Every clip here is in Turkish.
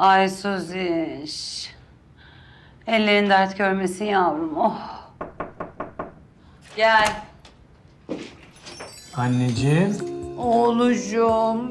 Ay Suziş. Ellerin dert görmesin yavrum. Oh. Gel. Anneciğim. Oğlucuğum.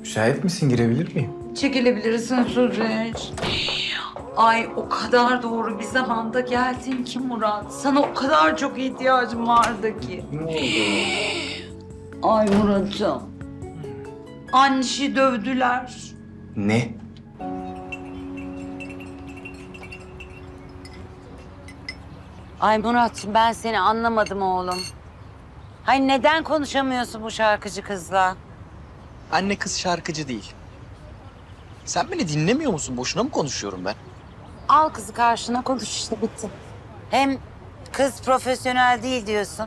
Müsait misin? Girebilir miyim? Çekilebilirsin Suziş. Ay o kadar doğru bir zamanda geldin ki Murat. Sana o kadar çok ihtiyacım vardı ki. Ne oldu? Ay Murat'ım. Annişi dövdüler. Ne? Ay Murat ben seni anlamadım oğlum. Hay neden konuşamıyorsun bu şarkıcı kızla? Anne kız şarkıcı değil. Sen beni dinlemiyor musun? Boşuna mı konuşuyorum ben? Al kızı karşına konuş işte bitti. Hem kız profesyonel değil diyorsun.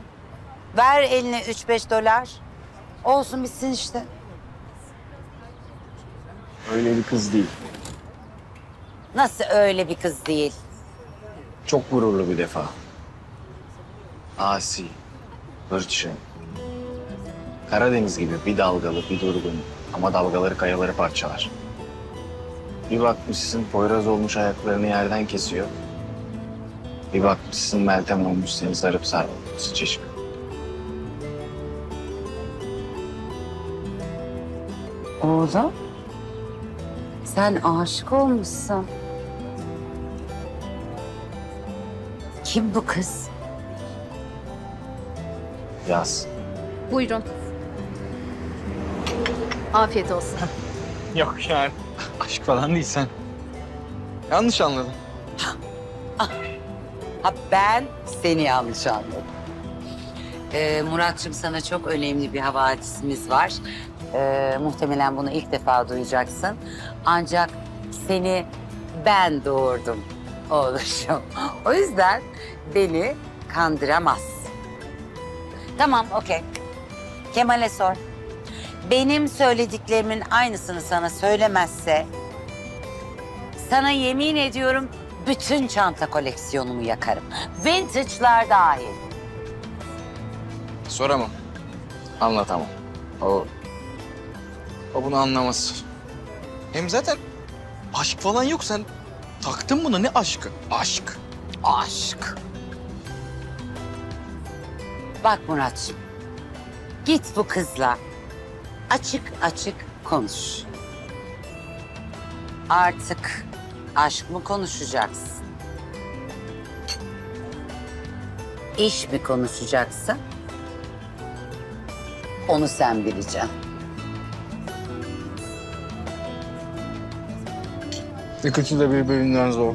Ver eline üç beş dolar. Olsun bitsin işte. Öyle bir kız değil. Nasıl öyle bir kız değil? Çok gururlu bir defa. Asi, hırçın. Karadeniz gibi bir dalgalı, bir durgun. Ama dalgaları kayaları parçalar. Bir bakmışsın Poyraz olmuş ayaklarını yerden kesiyor. Bir bakmışsın Meltem olmuş seni sarıp sarmalı sıçışık. Oğlum. Sen aşık olmuşsun. Kim bu kız? Yaz. Buyurun. Afiyet olsun. Yok yani. Aşk falan değil sen. Yanlış anladın. Ha ben seni yanlış anladım. Ee, Muratçım sana çok önemli bir havadisimiz var. Ee, muhtemelen bunu ilk defa duyacaksın. Ancak seni ben doğurdum oğluşum. O yüzden beni kandıramaz. Tamam, okey. Kemal'e sor. Benim söylediklerimin aynısını sana söylemezse... ...sana yemin ediyorum bütün çanta koleksiyonumu yakarım. Vintage'lar dahil. Soramam. Anlatamam. O... O bunu anlamaz. Hem zaten aşk falan yok. Sen taktın buna. Ne aşkı? Aşk. Aşk. Bak Muratçım. Git bu kızla açık açık konuş. Artık aşk mı konuşacaksın? İş mi konuşacaksın? Onu sen bileceksin. İkisi de birbirinden zor.